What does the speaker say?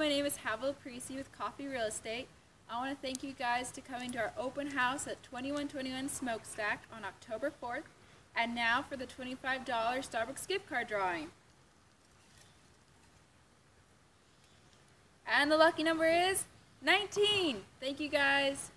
my name is Daniel Parisi with Coffee Real Estate. I want to thank you guys to coming to our open house at 2121 Smokestack on October 4th. And now for the $25 Starbucks gift card drawing. And the lucky number is 19. Thank you guys.